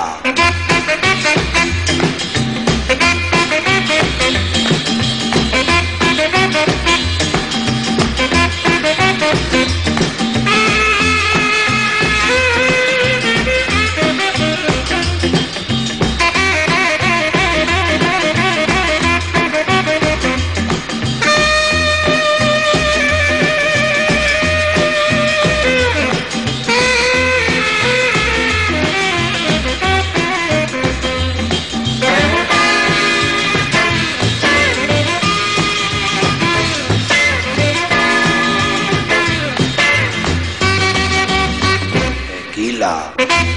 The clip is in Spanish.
Música Tchau.